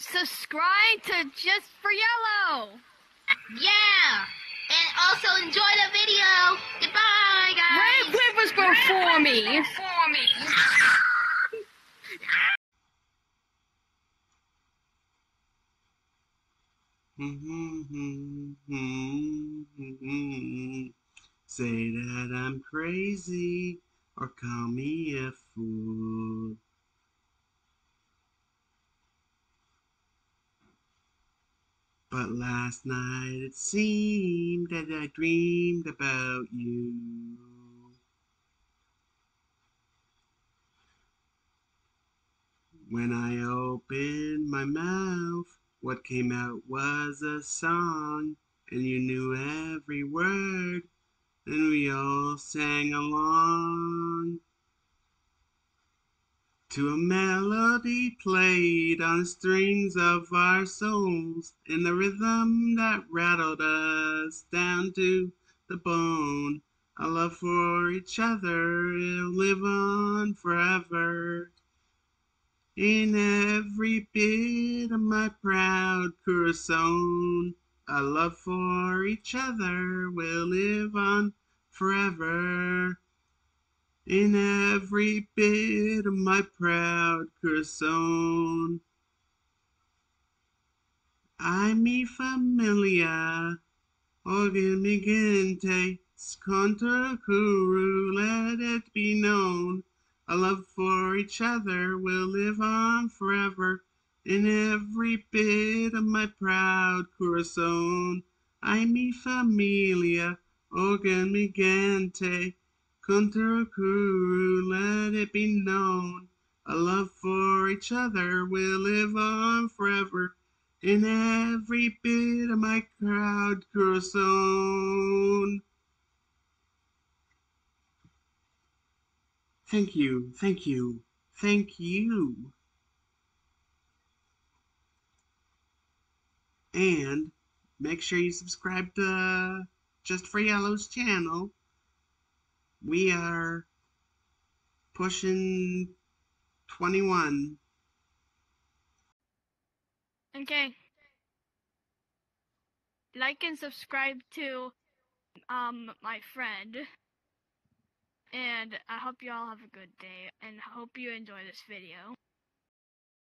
subscribe to Just for Yellow. Yeah! And also enjoy the video. Goodbye, guys. Red Clippers go for me. For me. Say that I'm crazy or call me a fool. But last night it seemed that I dreamed about you. When I opened my mouth, what came out was a song, and you knew every word, and we all sang along to a melody played on the strings of our souls in the rhythm that rattled us down to the bone. A love for each other will live on forever. In every bit of my proud corazon, a love for each other will live on forever. In every bit of my proud corazon, I mi familia, organ mi gente, contra curu, let it be known. A love for each other will live on forever. In every bit of my proud corazon, I mi familia, organ curu, let it be known. A love for each other will live on forever. In every bit of my proud corazon. Thank you, thank you, thank you. And make sure you subscribe to uh, Just for Yellow's channel. We are pushing 21. Okay. Like and subscribe to um my friend. And I hope you all have a good day and hope you enjoy this video.